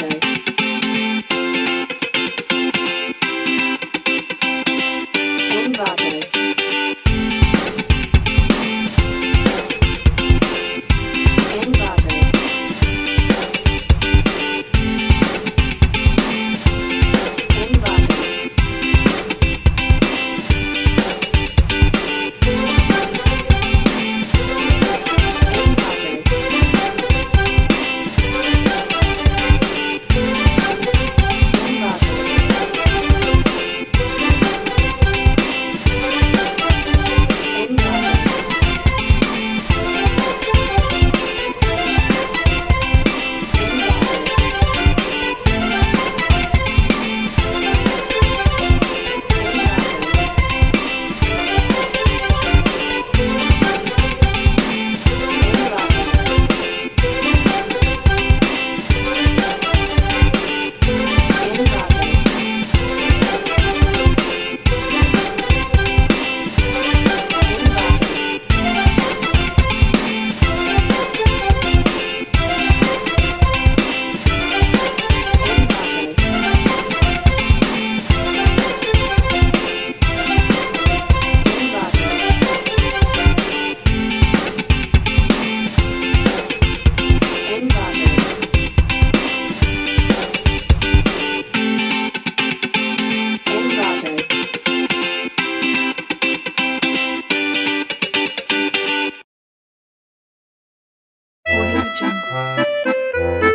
Jose. 牵挂。